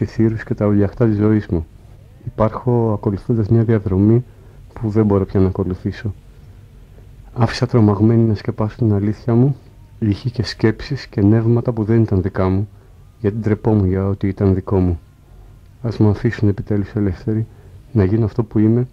έξι θύρους και τα ουλιαχτά της ζωής μου. Υπάρχω ακολουθώντας μια διαδρομή που δεν μπορώ πια να ακολουθήσω. Άφησα τρομαγμένη να σκεπάσω την αλήθεια μου, ήχη και σκέψεις και νεύματα που δεν ήταν δικά μου, γιατί ντρεπόμουν για ό,τι ήταν δικό μου. Ας μου αφήσουν επιτέλους ελεύθεροι να γίνω αυτό που είμαι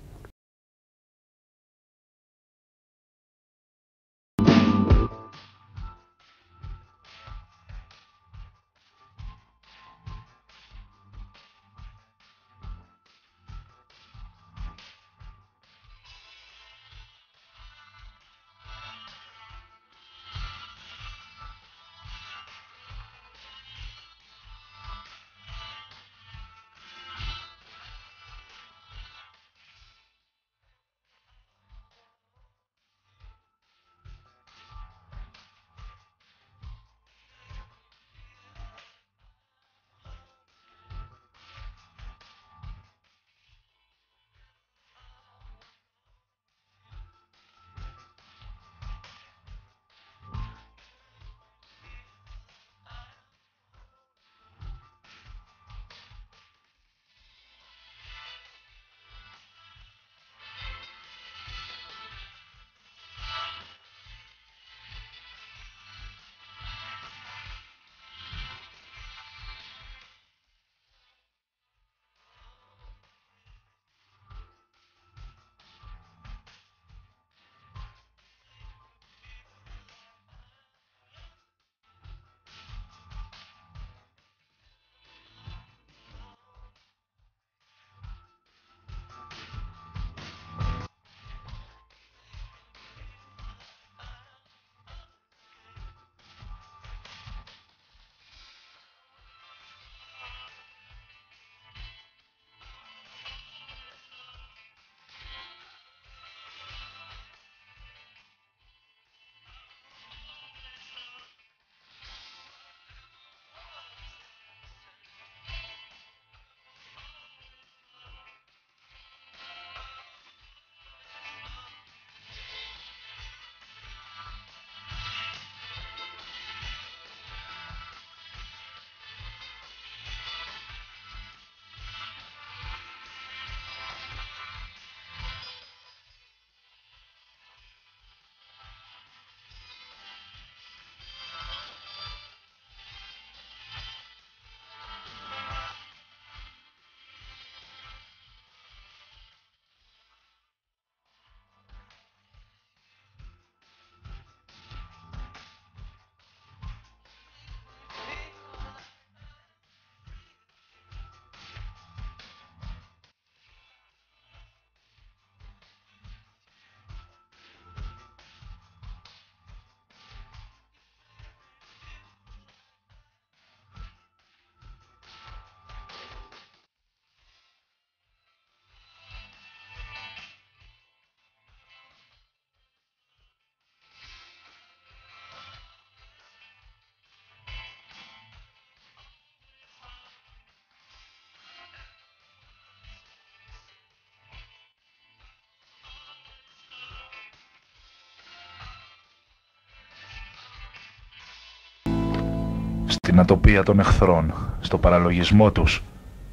στην ατοπία των εχθρών, στο παραλογισμό τους,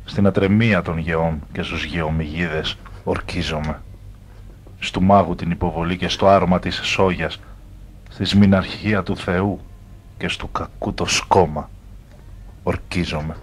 στην ατρεμία των γεών και στους γεωμηγίδες ορκίζομαι. Στου μάγου την υποβολή και στο άρωμα της σόγιας, στη σμιναρχία του Θεού και στο κακού το σκόμα ορκίζομαι.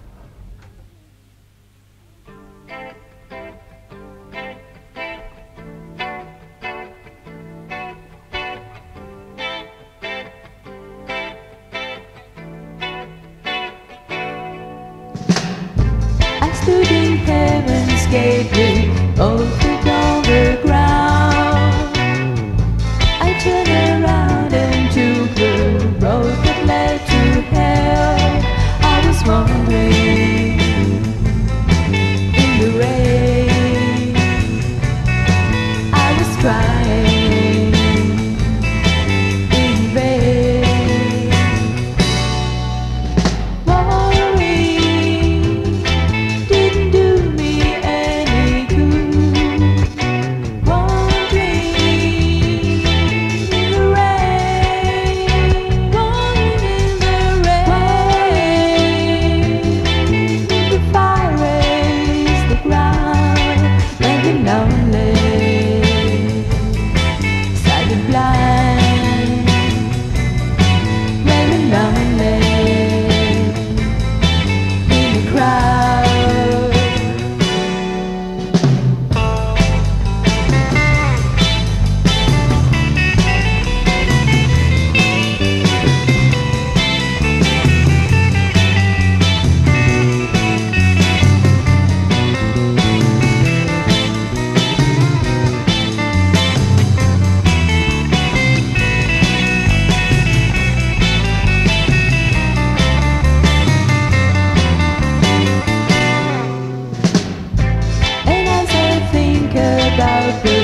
without being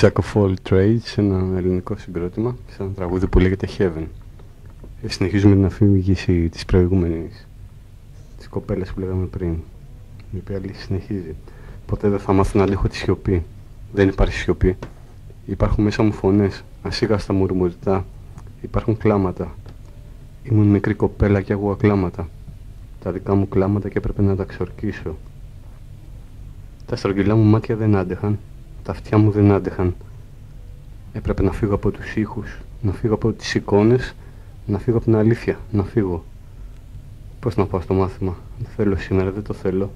Jack of all trades, ένα ελληνικό συγκρότημα, σε ένα τραγούδι που λέγεται Heaven. Ε, συνεχίζουμε την αφήγηση της προηγούμενης, της κοπέλας που λέγαμε πριν, η οποία λέει συνεχίζει. Ποτέ δεν θα μάθω να λύχω τη σιωπή. Δεν υπάρχει σιωπή. Υπάρχουν μέσα μου φωνές, ασίγαστα μουρμουριτά. Υπάρχουν κλάματα. Ήμουν μικρή κοπέλα και άκουγα κλάματα. Τα δικά μου κλάματα και έπρεπε να τα ξορκίσω. Τα στρογγυλά μου μάτια δεν άντεχαν τα αυτιά μου δεν άντεχαν. Έπρεπε να φύγω από τους ήχους, να φύγω από τις εικόνες, να φύγω από την αλήθεια, να φύγω. Πώς να πάω στο μάθημα, δεν θέλω σήμερα, δεν το θέλω.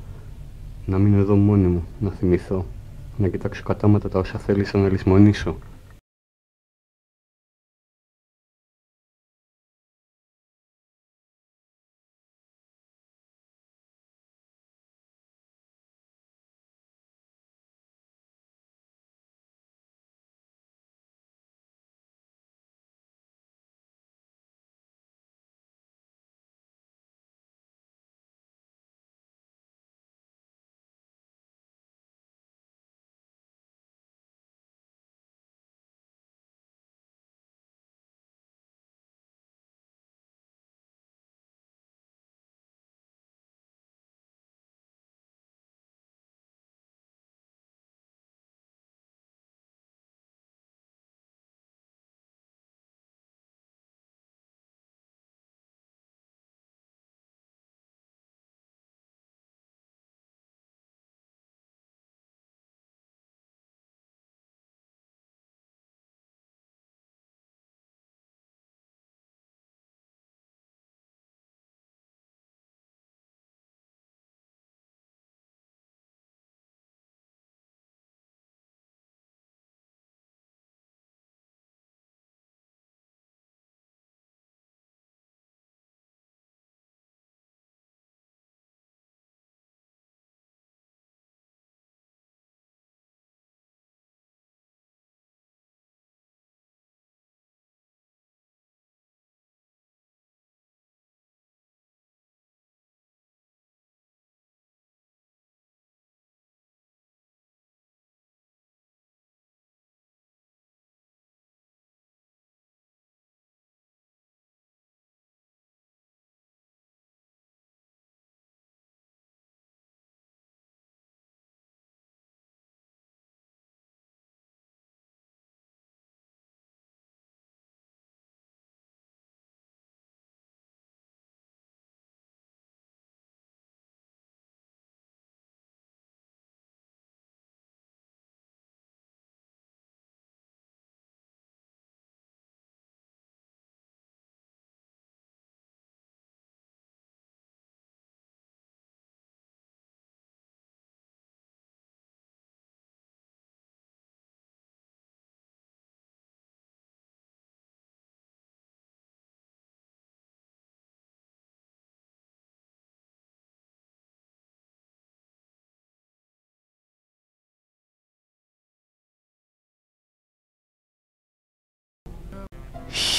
Να μείνω εδώ μόνη μου, να θυμηθώ, να κοιτάξω κατάματα τα όσα θέλησα να λησμονήσω.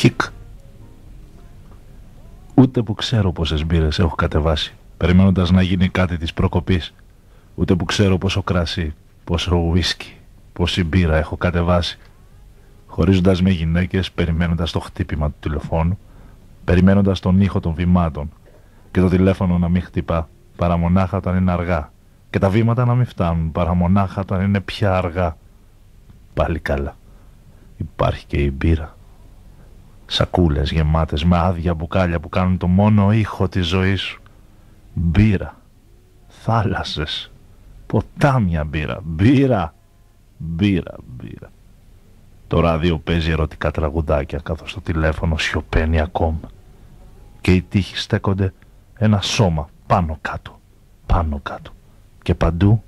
Χικ. Ούτε που ξέρω πόσες μπύρες έχω κατεβάσει, περιμένοντας να γίνει κάτι της προκοπής. Ούτε που ξέρω πόσο κρασί, πόσο ουίσκι, πόση μπύρα έχω κατεβάσει. Χωρίζοντας με γυναίκες, περιμένοντας το χτύπημα του τηλεφώνου, περιμένοντας τον ήχο των βημάτων και το τηλέφωνο να μην χτυπά, παραμονάχα όταν είναι αργά και τα βήματα να μην φτάνουν, παραμονάχα όταν είναι πια αργά. Πάλι καλά. Υπάρχει και η μπύρα σακούλες γεμάτες με άδεια μπουκάλια που κάνουν το μόνο ήχο της ζωής σου. Μπύρα, θάλασσες, ποτάμια μπύρα, μπύρα, μπύρα, μπύρα. Το ράδιο παίζει ερωτικά τραγουδάκια καθώς το τηλέφωνο σιωπαίνει ακόμα και οι τείχοι στέκονται ένα σώμα πάνω κάτω, πάνω κάτω και παντού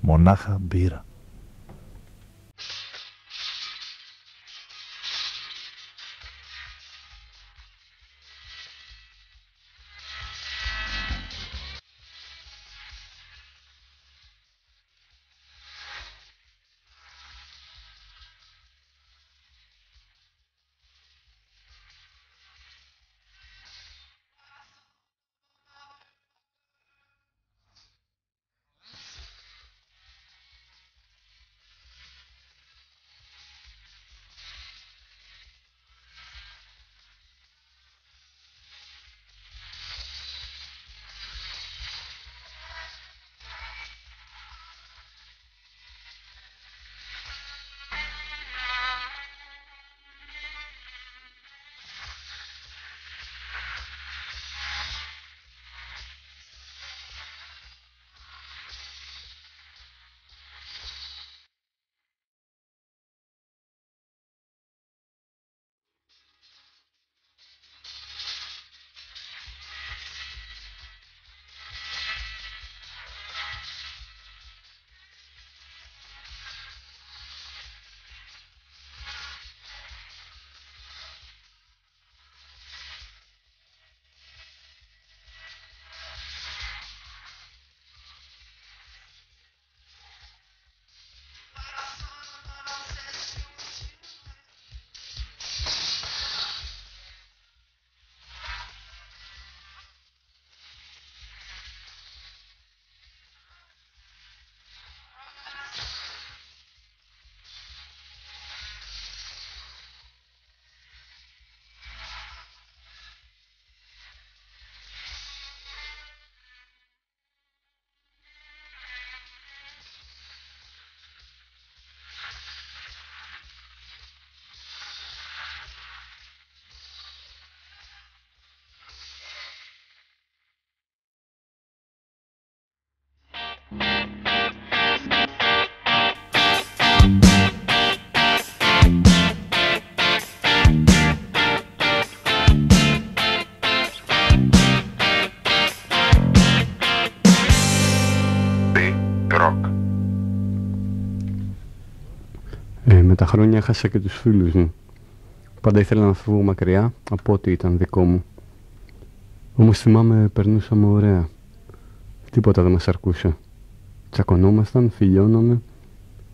μονάχα μπύρα. Χρόνια έχασα και τους φίλους μου. Πάντα ήθελα να φύγω μακριά από ό,τι ήταν δικό μου. Όμως θυμάμαι περνούσαμε ωραία. Τίποτα δεν μας αρκούσε. Τσακωνόμασταν, φιλιώναμε,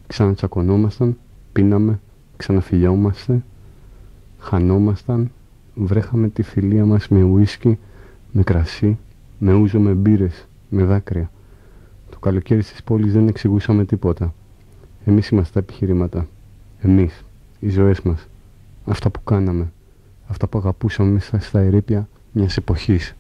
ξανατσακωνόμασταν, πίναμε, ξαναφιλιόμαστε, χανόμασταν, βρέχαμε τη φιλία μας με ουίσκι, με κρασί, με ούζο, με μπύρες, με δάκρυα. Το καλοκαίρι στις πόλεις δεν εξηγούσαμε τίποτα. Εμείς είμαστε τα επιχειρήματα. Εμείς, οι ζωές μας. Αυτά που κάναμε. Αυτά που αγαπούσαμε μέσα στα ερήπια μιας εποχής.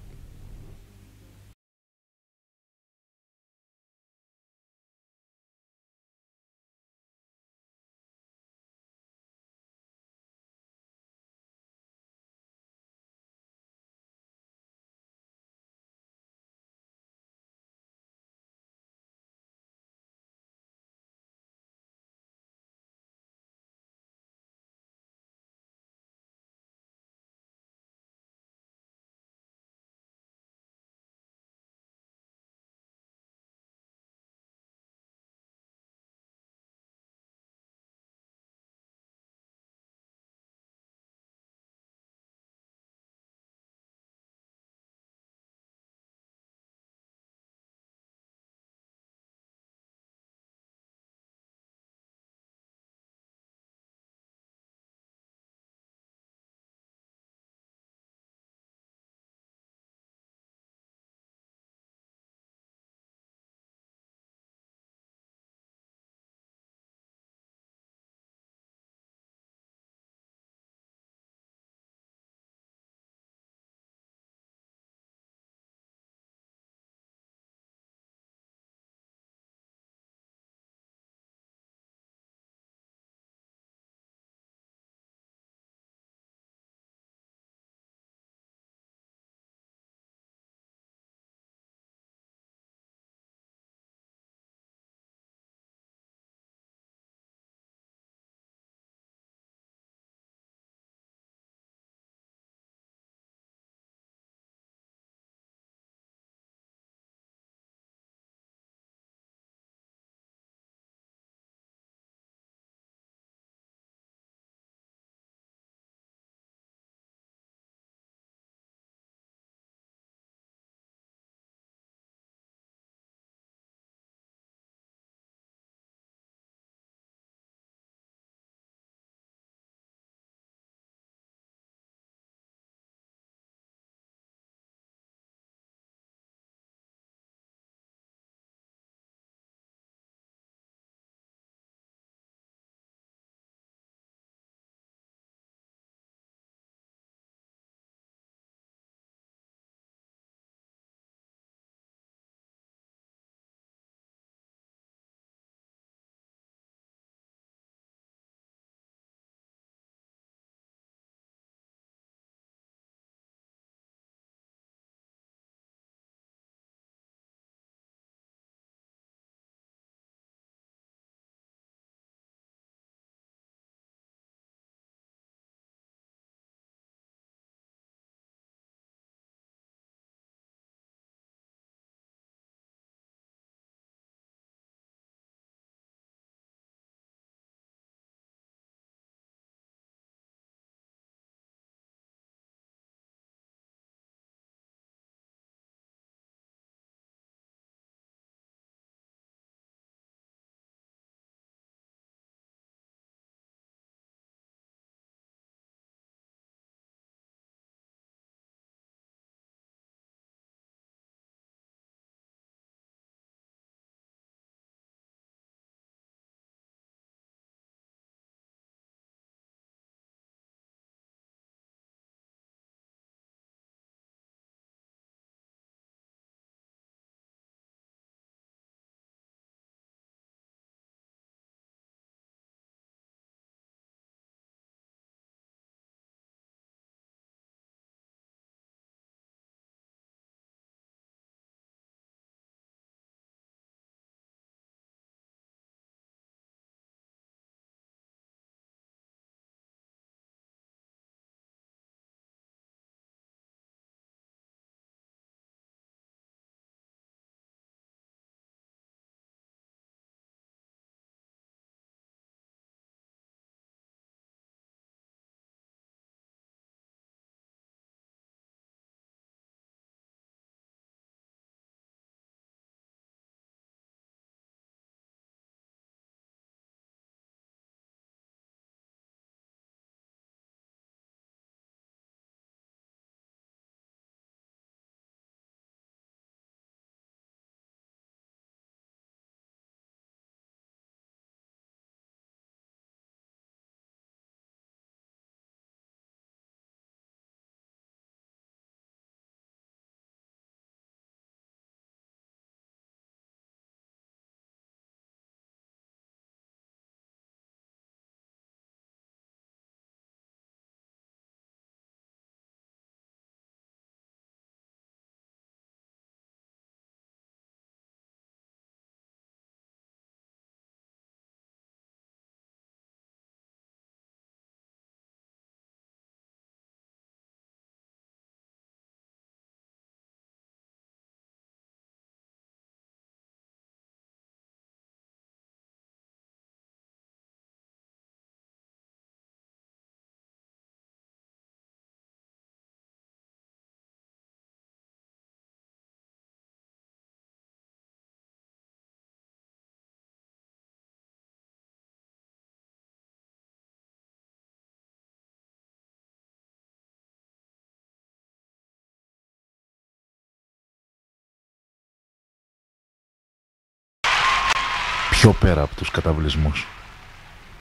Πιο πέρα από τους καταβλισμούς.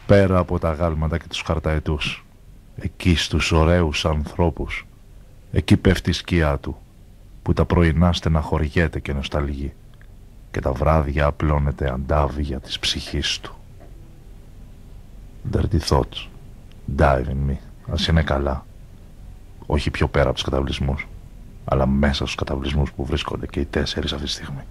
Πέρα από τα γάλματα και τους χαρταετούς. Εκεί στους ωραίους ανθρώπους. Εκεί πέφτει η σκιά του, που τα πρωινά στεναχωριέται και νοσταλγεί και τα βράδια απλώνεται αντάβια της ψυχής του. Dirty thoughts, dive in me, ας είναι καλά. Όχι πιο πέρα από τους καταβλισμούς, αλλά μέσα στους καταβλισμούς που βρίσκονται και οι τέσσερις αυτή τη στιγμή.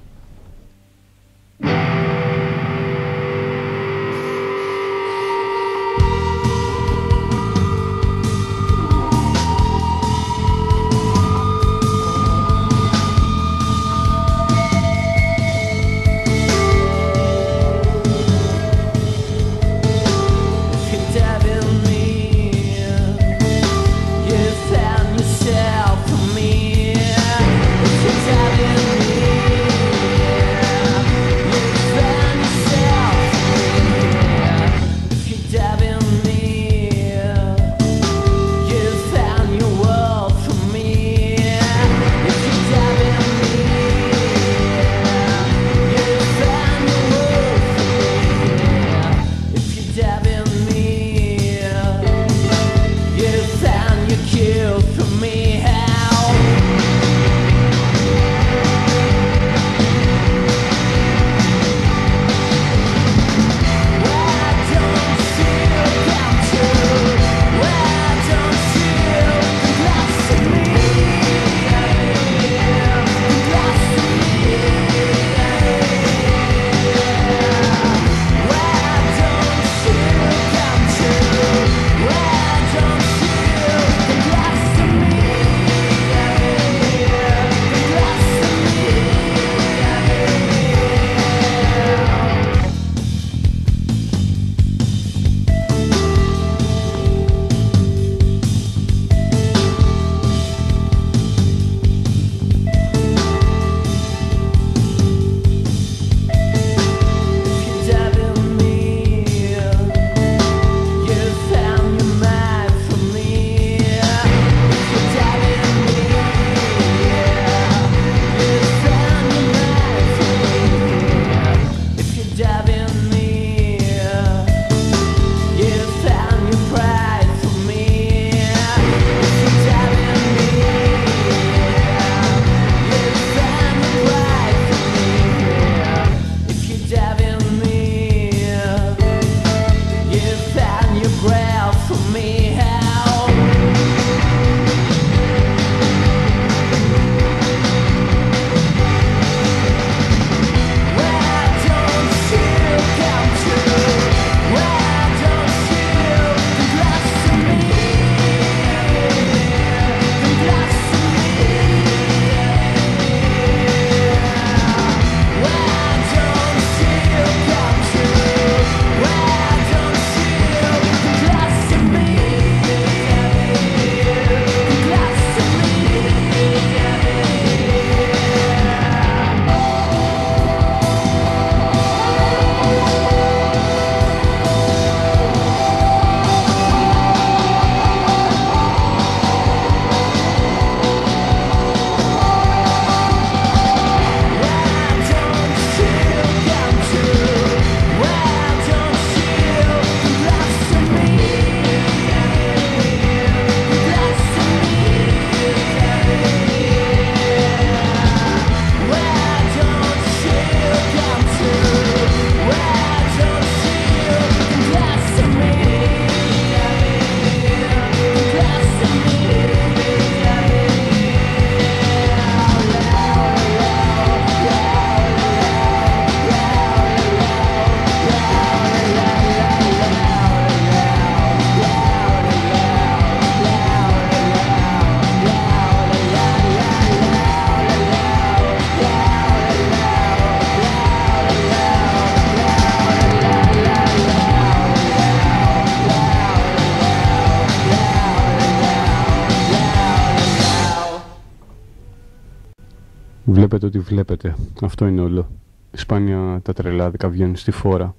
Βλέπετε ότι βλέπετε. Αυτό είναι όλο. Σπάνια τα τρελάδικα βγαίνουν στη φόρα.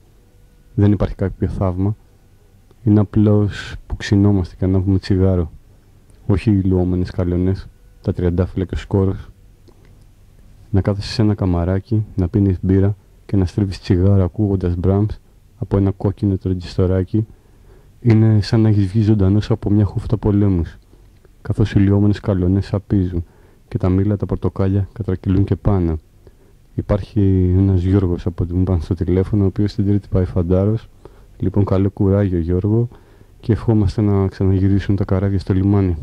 Δεν υπάρχει κάποιο θαύμα. Είναι απλώς που ξυνόμαστε και ανάβουμε τσιγάρο. Όχι οι λουόμενες καλονές, τα τριαντάφυλλα και ο σκόρος. Να κάθεσαι σε ένα καμαράκι, να πίνεις μπύρα και και να στρίβεις τσιγάρο ακούγοντας Brahms από ένα κόκκινο τραντζιστοράκι είναι σαν να έχεις βγει ζωντανός από μια χούφτα πολέμους καθώς οι λιώμενες καλονές σαπίζουν και τα μήλα τα πορτοκάλια κατρακυλούν και πάνω. Υπάρχει ένας Γιώργος από την πάνω στο τηλέφωνο ο οποίος την τρίτη πάει φαντάρος λοιπόν καλό κουράγιο Γιώργο και ευχόμαστε να ξαναγυρίσουν τα καράβια στο λιμάνι.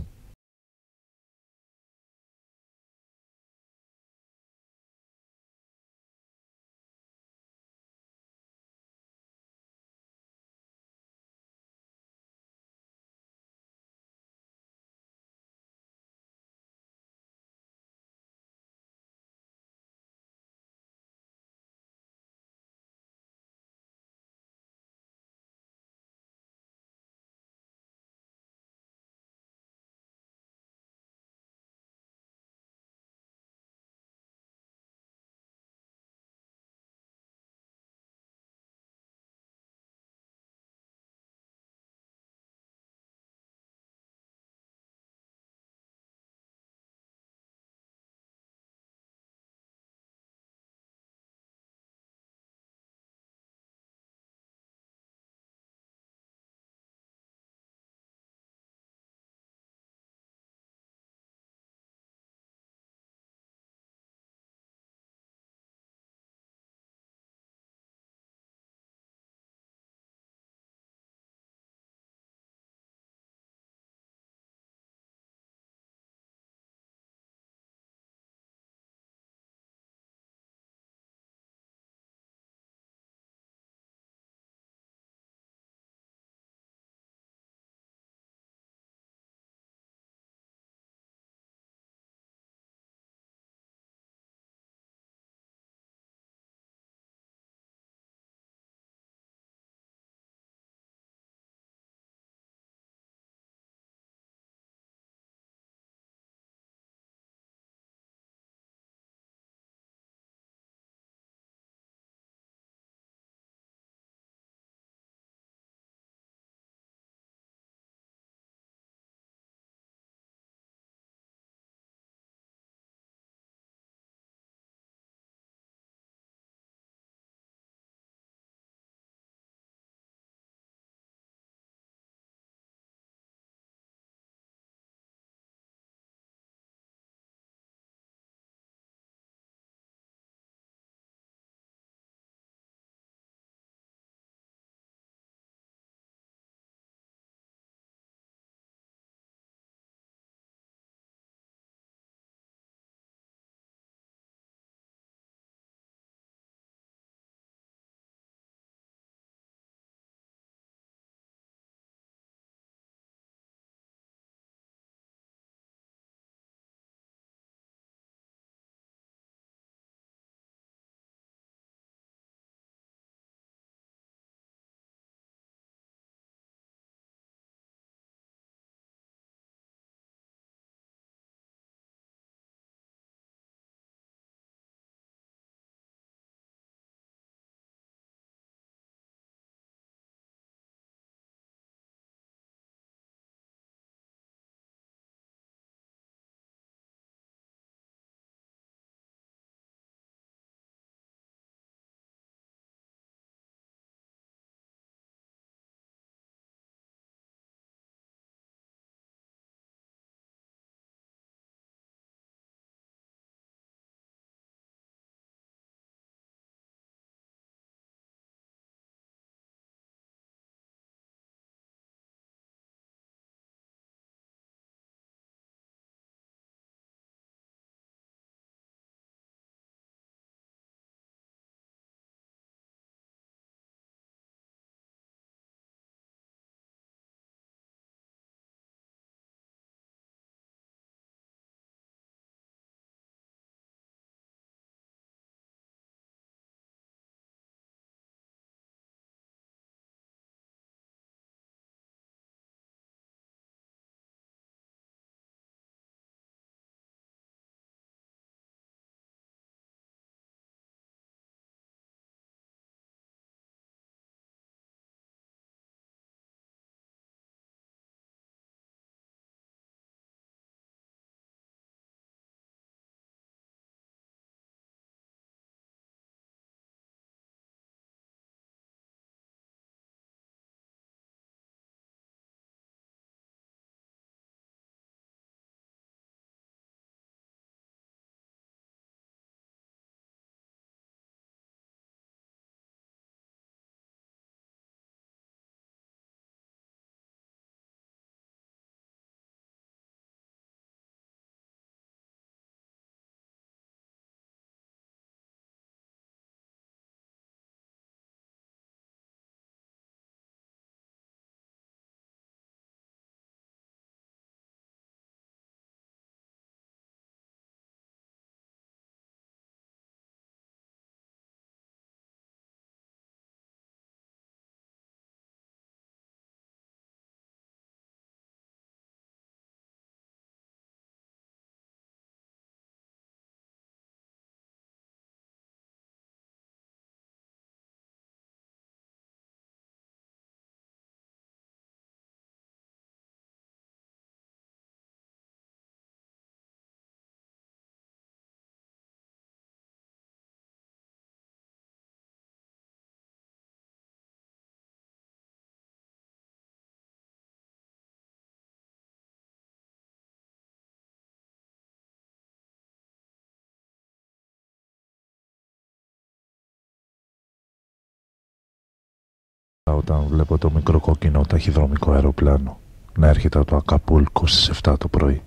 Όταν βλέπω το μικρό κόκκινο ταχυδρομικό αεροπλάνο να έρχεται από το Ακαπούλκο στις 7 το πρωί,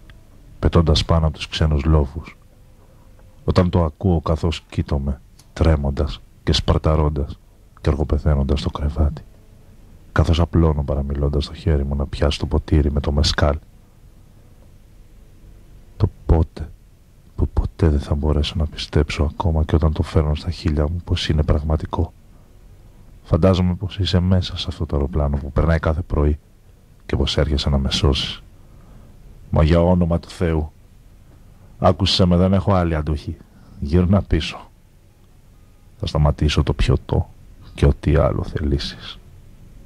πετώντας πάνω από τους ξένους λόφους. Όταν το ακούω καθώς κοίτομαι, τρέμοντας και σπαρταρώντας και αργοπεθαίνοντας στο κρεβάτι, καθώς απλώνω παραμιλώντας το χέρι μου να πιάσω το ποτήρι με το μεσκάλ. Το πότε που ποτέ δεν θα μπορέσω να πιστέψω ακόμα και όταν το φέρνω στα χείλια μου πως είναι πραγματικό. Φαντάζομαι πως είσαι μέσα σε αυτό το αεροπλάνο που περνάει κάθε πρωί και πως έρχεσαι να με σώσεις. Μα για όνομα του Θεού, άκουσε με δεν έχω άλλη αντοχή. Γύρνα πίσω. Θα σταματήσω το πιωτό και ό,τι άλλο θελήσεις.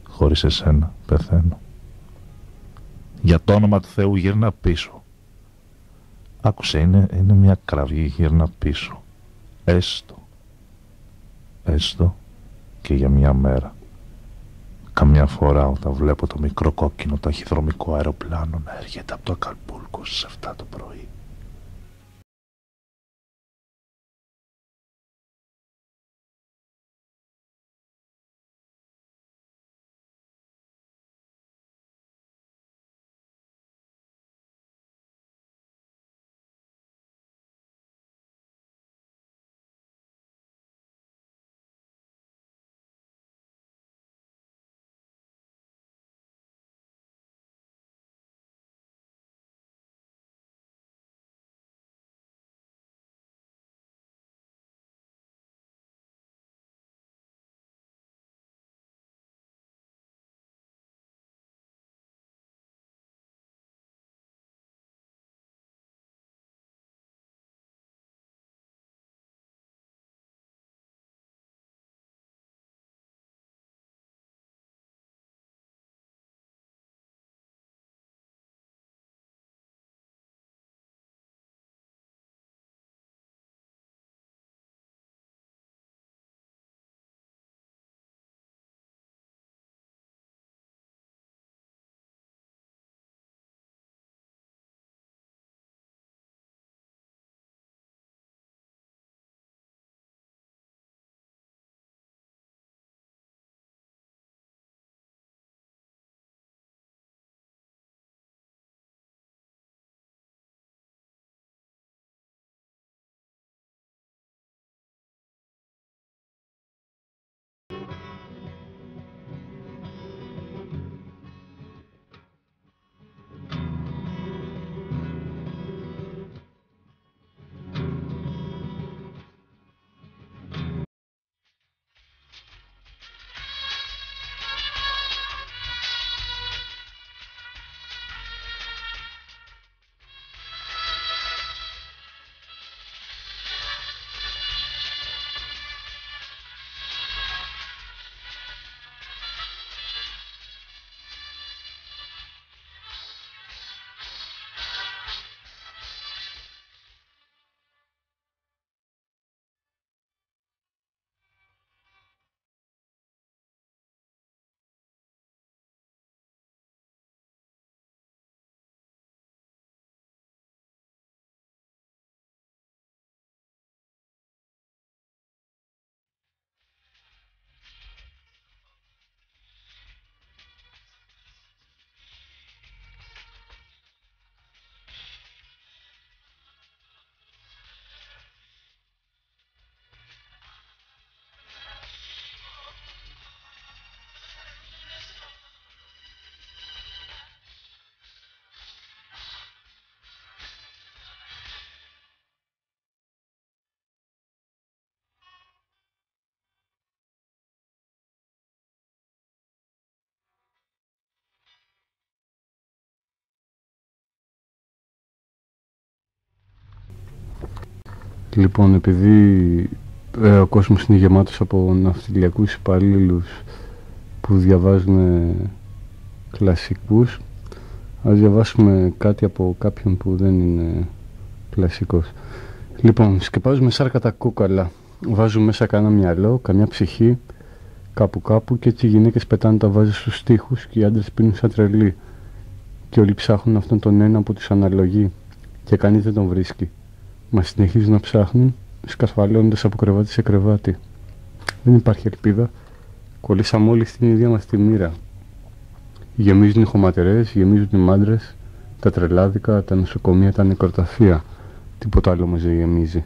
Χωρίς εσένα πεθαίνω. Για το όνομα του Θεού γύρνα πίσω. Άκουσε, είναι, είναι μια κραυγή γύρνα πίσω. Έστω. Έστω και για μια μέρα. Καμιά φορά όταν βλέπω το μικρό κόκκινο ταχυδρομικό αεροπλάνο να έρχεται από το Ακαλπούλκο στις 7 το πρωί. Λοιπόν, επειδή ε, ο κόσμος είναι γεμάτος από ναυτιλιακούς υπαλλήλους που διαβάζουν κλασικούς, ας διαβάσουμε κάτι από κάποιον που δεν είναι κλασικός. Λοιπόν, σκεπάζουμε σάρκα τα κούκαλα. Βάζουμε μέσα κανένα μυαλό, καμιά ψυχή, κάπου κάπου και έτσι οι γυναίκες πετάνε τα βάζεις στους στίχους και οι άντρες πίνουν σαν τρελοί. Και όλοι ψάχνουν αυτόν τον ένα που τους αναλογεί και κανείς δεν τον βρίσκει. Μα συνεχίζουν να ψάχνουν, σκασφαλώνοντας από κρεβάτι σε κρεβάτι. Δεν υπάρχει ελπίδα. Κολλήσαμε όλοι στην ίδια μας τη μοίρα. Γεμίζουν οι χωματερές, γεμίζουν οι μάντρες, τα τρελάδικα, τα νοσοκομεία, τα νεκροταφεία. Τίποτα άλλο μας δεν γεμίζει.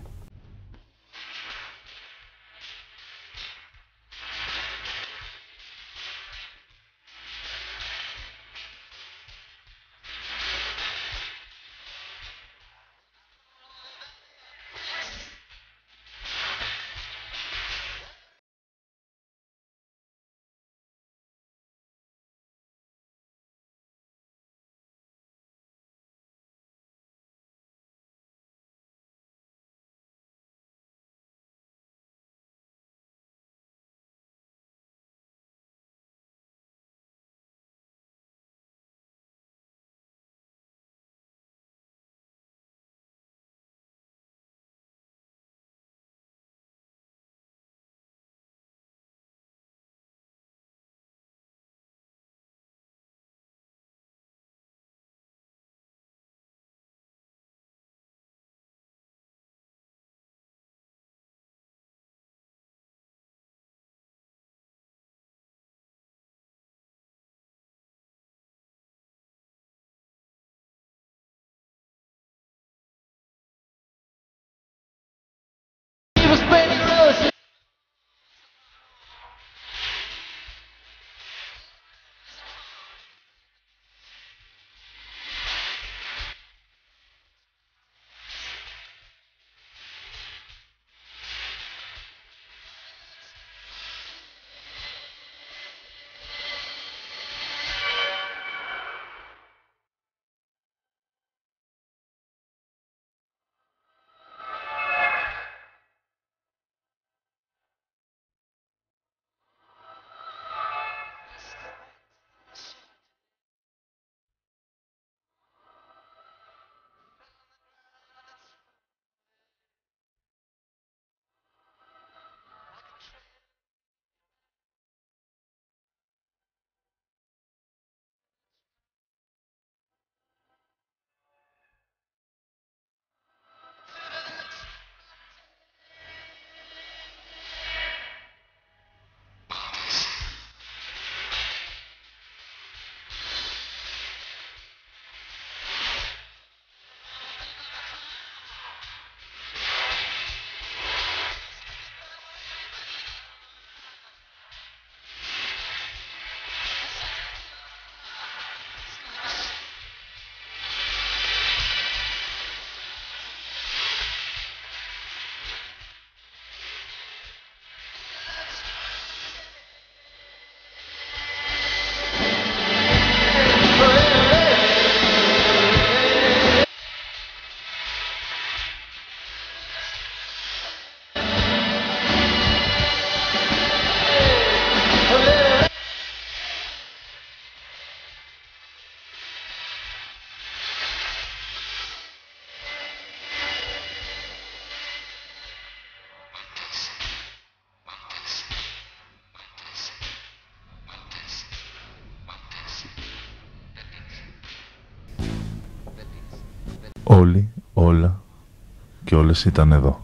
Όλες ήταν εδώ.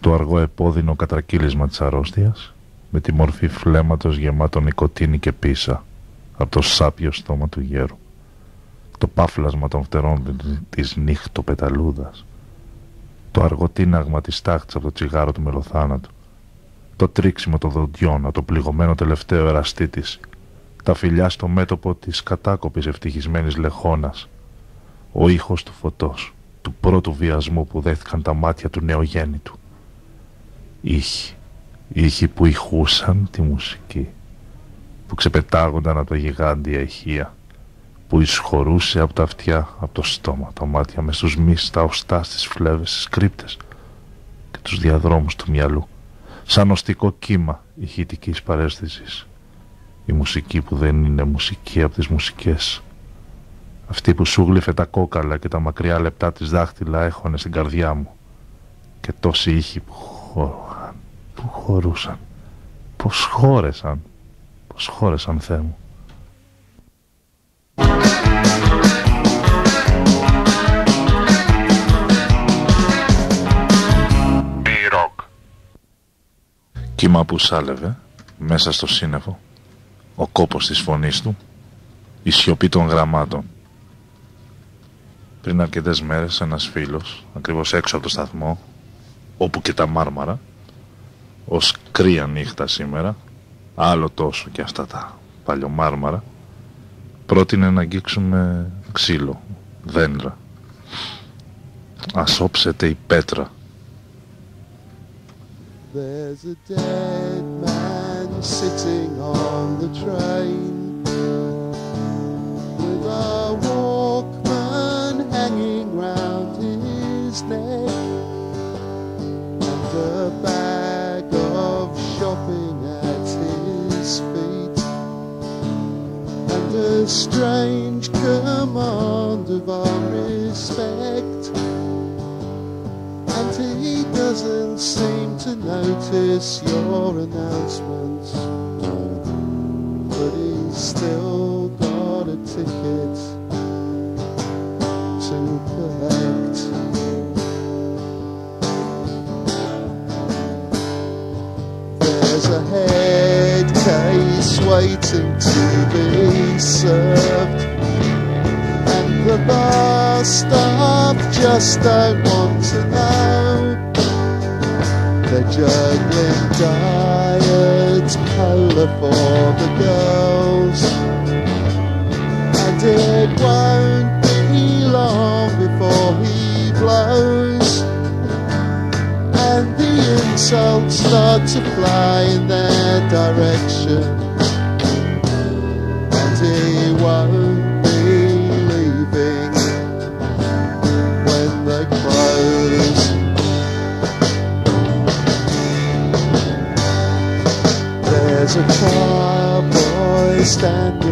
Το αργό επώδυνο κατρακύλισμα της αρρώστιας με τη μορφή φλέματος γεμάτο νοικοτήνη και πίσα από το σάπιο στόμα του γέρου. Το πάφλασμα των φτερών της νύχτο-πεταλούδας. Το αργό τίναγμα της τάχτης από το τσιγάρο του μελοθάνατου. Το τρίξιμο των δοντιών από το πληγωμένο τελευταίο εραστή της. Τα φιλιά στο μέτωπο της κατάκοπης ευτυχισμένης λεχώνας ο ήχος του φωτός, του πρώτου βιασμού που δέθηκαν τα μάτια του νεογέννητου. Ήχοι, ήχοι που ηχούσαν τη μουσική, που ξεπετάγονταν από τα γιγάντια ηχεία, που εισχωρούσε από τα αυτιά, από το στόμα, τα μάτια μες στους μυς, τα οστά στις φλέβες, στις κρύπτες και τους διαδρόμους του μυαλού, σαν οστικό κύμα ηχητικής παρέστησης. Η μουσική που δεν είναι μουσική από τις μουσικές, αυτή που σου γλύφε τα κόκαλα και τα μακριά λεπτά της δάχτυλα έχωνε στην καρδιά μου. Και τόσοι ήχοι που χώραν, που χωρούσαν, πως χώρεσαν, πως χώρεσαν Θεέ μου. Κύμα που σάλευε, μέσα στο σύννεφο, ο κόπος της φωνής του, η σιωπή των γραμμάτων. Πριν αρκετές μέρες ένας φίλος, ακριβώς έξω από το σταθμό, όπου και τα μάρμαρα, ως κρύα νύχτα σήμερα, άλλο τόσο και αυτά τα παλιομάρμαρα, πρότεινε να αγγίξουμε ξύλο, δέντρα. Ας όψετε η πέτρα. There's a dead man sitting on the train Walkman hanging round his neck and a bag of shopping at his feet and a strange command of our respect. And he doesn't seem to notice your announcements. But he's still got a ticket to. There's a head case waiting to be served. And the bus stop just don't want to know. They're juggling diet cola for the girls. And it won't insults start to fly in their direction. And he won't be leaving when they close. There's a choir boy standing